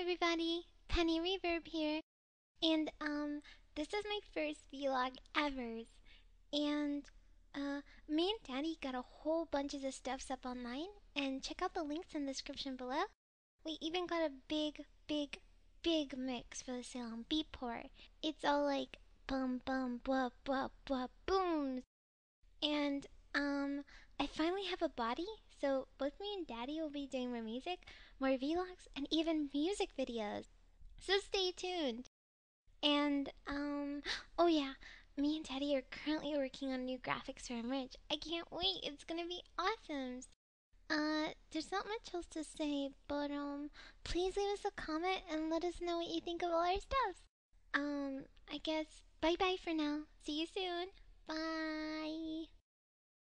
everybody, Penny Reverb here, and um, this is my first vlog ever, and uh, me and Daddy got a whole bunches of stuffs up online, and check out the links in the description below. We even got a big, big, big mix for the sale on Beatport. It's all like bum bum blah blah blah booms, and um, I finally have a body, so both me and Daddy will be doing more music, more vlogs, and even music videos. So stay tuned. And um, oh yeah, me and Daddy are currently working on new graphics for merch. I can't wait. It's gonna be awesome. Uh, there's not much else to say, but um, please leave us a comment and let us know what you think of all our stuff. Um, I guess bye bye for now. See you soon. Bye.